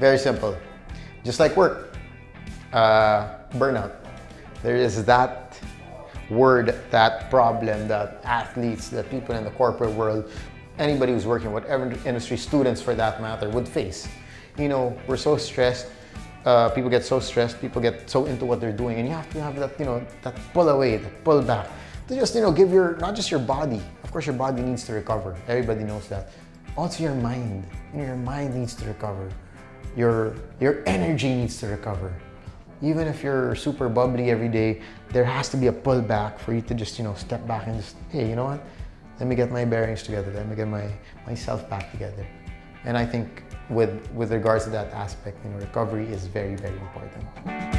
Very simple. Just like work, uh, burnout. There is that word, that problem that athletes, that people in the corporate world, anybody who's working, whatever industry, students for that matter, would face. You know, we're so stressed. Uh, people get so stressed. People get so into what they're doing, and you have to have that, you know, that pull away, that pull back, to just, you know, give your not just your body. Of course, your body needs to recover. Everybody knows that. Also, your mind. You know, your mind needs to recover. Your your energy needs to recover even if you're super bubbly every day, there has to be a pullback for you to just, you know, step back and just, hey, you know what? Let me get my bearings together. Let me get my myself back together. And I think with with regards to that aspect, you know, recovery is very, very important.